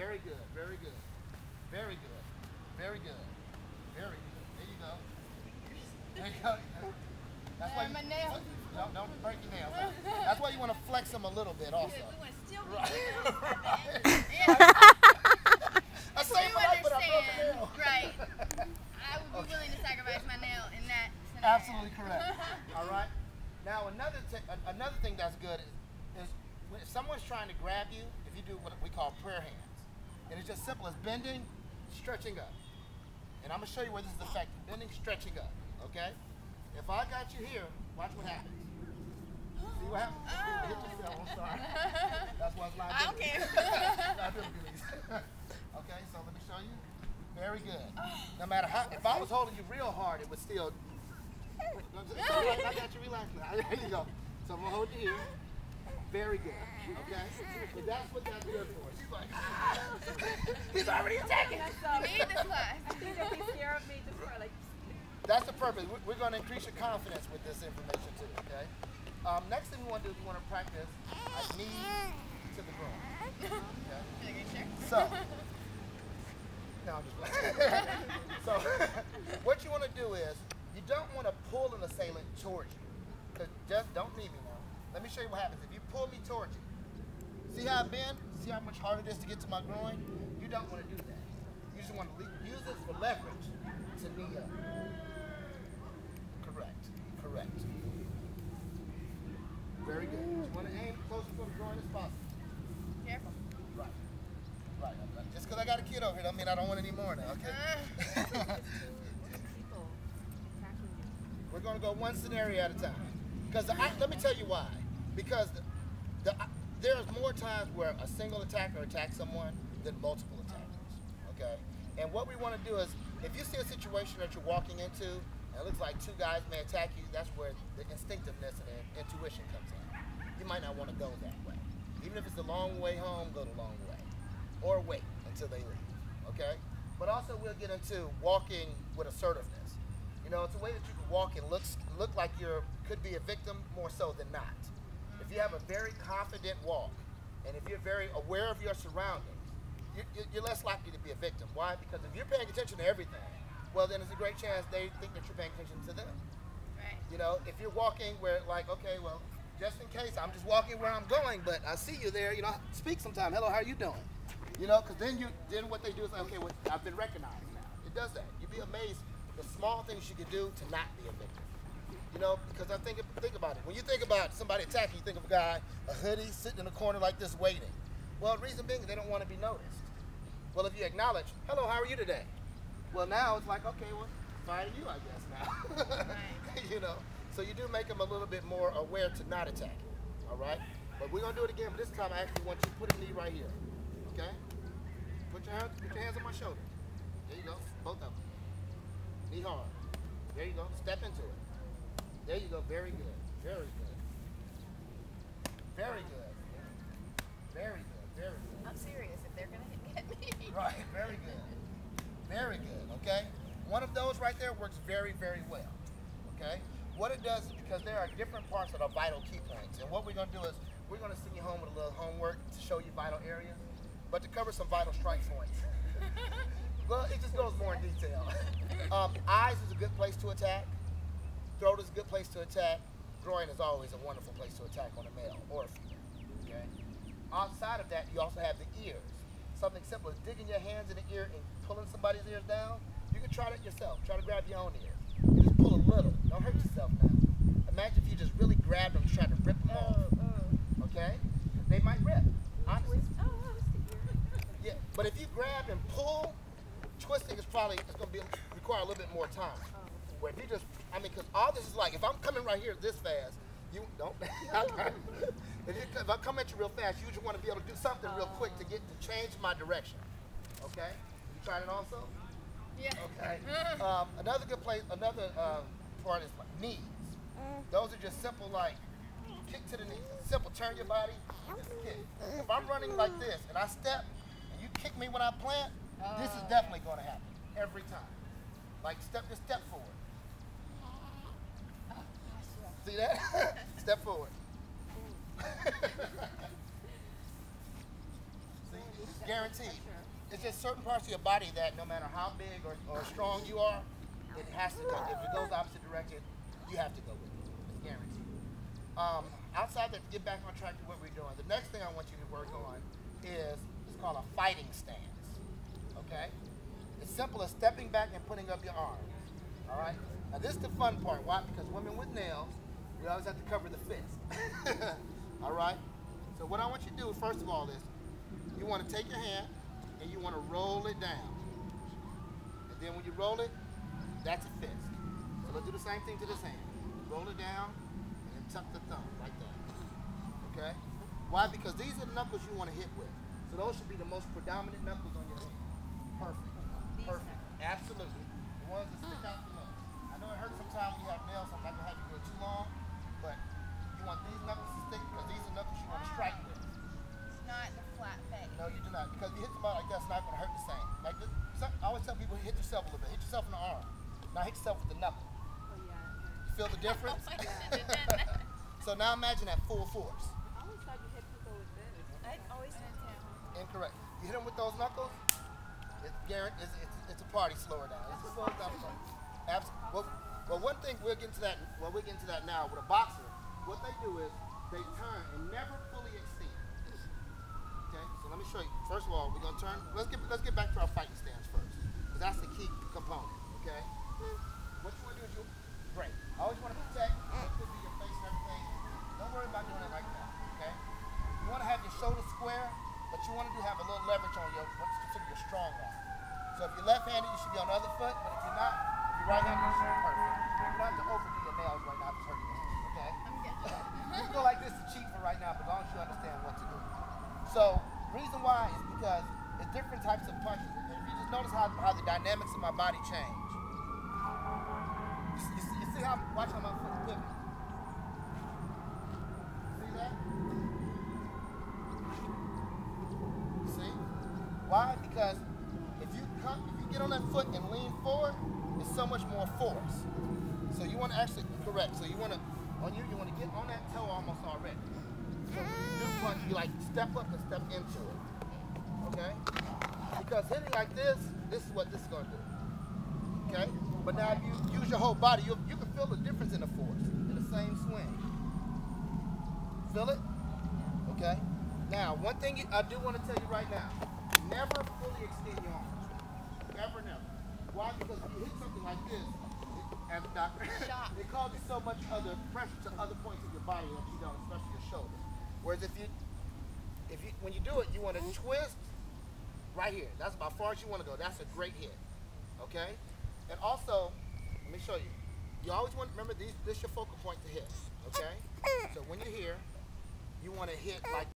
Very good. Very good. Very good. Very good. Very good. There you go. There you go. That's why Uh, you, my nails. Don't, don't break your nails. That's why you want to flex them a little bit also. We want to still be Right. right. I So say you my life, but I broke a understand, nail. right? I would be willing to sacrifice my nail in that scenario. Absolutely correct. All right. Now another th- another thing that's good is, is when if someone's trying to grab you, if you do what we call prayer hands, and it's just simple as bending, stretching up. And I'm gonna show you where this is effective. Bending, stretching up. Okay. If I got you here, watch what happens. See what happens? Oh. Hit yourself. I'm sorry. That's why it's I don't care. Okay, so let me show you. Very good. Oh. No matter how, if I was holding you real hard, it would still. It's all right, I got you. Relax now. There you go. So I'm gonna hold you here. Very good. Okay. And that's what that's good for. She's like, he's already attacking. Need this class. That's the purpose. We're- We're going to increase your confidence with this information too. Okay. Um, next thing we want to do is we want to practice a knee to the groin. Okay. Okay, sure. So, no, I'm just playing. so, what you want to do is you don't want to pull an assailant towards you. 'Cause just don't leave me now. Let me show you what happens. Pull me towards you, see how I bend? See how much harder it is to get to my groin? You don't want to do that. You just want to use this for leverage to knee up. Uh, correct. Correct. Very good. You want to aim close to the groin as possible. Careful. Right. Right. Just because I got a kid over here, don't mean I don't want any more now, okay? Ah. We're going to go one scenario at a time. Because let me tell you why. Because the, the, there's more times where a single attacker attacks someone than multiple attackers, okay? And what we want to do is, if you see a situation that you're walking into, and it looks like two guys may attack you, that's where the instinctiveness and intuition comes in. You might not want to go that way. Even if it's a long way home, go the long way. Or wait until they leave, okay? But also we'll get into walking with assertiveness. You know, it's a way that you can walk and look look like you're could be a victim more so than not. If you have a very confident walk, and if you're very aware of your surroundings, you, you- you're less likely to be a victim. Why? Because if you're paying attention to everything, well, then there's a great chance they think that you're paying attention to them. Right. You know, if you're walking where like, okay, well, just in case, I'm just walking where I'm going, but I see you there. You know, speak sometime. Hello, how are you doing? You know, because then you then what they do is like, okay, well, I've been recognized now. It does that. You'd be amazed the small things you could do to not be a victim. You know, because I think think about it. When you think about somebody attacking, you think of a guy, a hoodie, sitting in a corner like this waiting. Well, reason being, they don't want to be noticed. Well, if you acknowledge, hello, how are you today? Well, now it's like, okay, well, fine you, I guess now. you know, so you do make them a little bit more aware to not attack. All right, but we're gonna do it again. But this time, I actually want you to put a knee right here. Okay? Put your hands, put your hands on my shoulder. There you go, both of them. Knee hard. There you go. Step into it. There you go. Very good. Very good. Very good. Very good. Very good. I'm serious. If they're gonna get me. Right, very good. Very good, okay? One of those right there works very, very well, okay? What it does is because there are different parts that are vital key points, and what we're gonna do is we're gonna send you home with a little homework to show you vital areas, but to cover some vital strike points. well, it just goes more in detail. um, eyes is a good place to attack. Throat is a good place to attack. Groin is always a wonderful place to attack on a male or a female, okay? Outside of that, you also have the ears. Something simple as digging your hands in the ear and pulling somebody's ears down. You can try that yourself. Try to grab your own ear. You just pull a little. Don't hurt yourself now. Imagine if you just really grabbed them, trying to rip them off. Okay? They might rip. Honestly. Yeah, but if you grab and pull, twisting is probably it's gonna be require a little bit more time. Where if you just, I mean, because all this is like, if I'm coming right here this fast, you don't. if, you, if I come at you real fast, you just want to be able to do something real quick to get to change my direction. Okay? You tried it also? Yeah. Okay. Um, another good place, another uh, part is like knees. Those are just simple like kick to the knee. Simple, turn your body, just kick. If I'm running like this and I step and you kick me when I plant, this is definitely going to happen every time. Like step, just step forward. See that? Step forward. See, Guaranteed. It's just certain parts of your body that no matter how big or, or strong you are, it has to go. If it goes opposite direction, you have to go with it. It's guaranteed. Um, outside that, get back on track to what we're doing. The next thing I want you to work on is it's called a fighting stance. Okay? It's simple as stepping back and putting up your arms. All right? Now this is the fun part. Why? Because women with nails, always have to cover the fist. all right? So what I want you to do first of all is you want to take your hand and you want to roll it down. And then when you roll it, that's a fist. So let's do the same thing to this hand. Roll it down and then tuck the thumb like that. Okay? Why? Because these are the knuckles you want to hit with. So those should be the most predominant knuckles on your hand. Perfect. Perfect. Absolutely. The ones that stick out the most. I know it hurts sometimes when you have nails, so I'm not gonna have you go too long, but you want these knuckles to stick because these are knuckles you want to strike with. It's not the flat face. No, you do not. Because you hit somebody like that, it's not going to hurt the same. Like this, some, I always tell people, hit yourself a little bit. Hit yourself in the arm. Now hit yourself with the knuckle. Oh, you feel the difference? I should've done so now imagine that full force. I always thought you hit people with this. I always did too. Incorrect. You hit them with those knuckles, it's guaranteed. It's, it's, it's a party slower down. It's a slow down party. Absolutely. Well, well, one thing we'll get into that. Well, we'll get into that now. With a boxer, what they do is they turn and never fully extend. Okay, so let me show you. First of all, we're gonna turn. Let's get let's get back to our fighting stance first, because that's the key component. Okay. What you want to do is you great. I always want to protect. It could be your face and everything. Don't worry about doing it like that. Okay. You want to have your shoulders square, but you want to do have a little leverage on your what's considered your strong arm. So if you're left-handed, you should be on the other foot. But if you're not, if you're right-handed, you should be perfect. You don't have to overdo your nails right now. It's hurting. Okay. You can go like this to cheat for right now, but as long as you understand what to do. So, reason why is because it's different types of punches. And if you just notice how, how the dynamics of my body change. You see, you you see how I'm watching my foot pivot. See that? See? Why? Because if you come, if you get on that foot and lean forward, it's so much more force. So you want to actually correct. So you want to on you, you want to get on that toe almost already. So do punch, you like step up and step into it. Okay? Because hitting like this, this is what this is gonna do. Okay? But now if you use your whole body, you you can feel the difference in the force in the same swing. Feel it? Okay. Now, one thing you- I do want to tell you right now: never fully extend your arms. Never, never. Why? Because if you hit something like this, as a doctor, Shock. it causes so much other pressure to other points of your body that you don't, especially your shoulder. Whereas if you, if you, when you do it, you want to mm-hmm. twist right here. That's about far as you want to go. That's a great hit. Okay. And also, let me show you. You always want to remember these. This is your focal point to hit. Okay. So when you're here, you want to hit like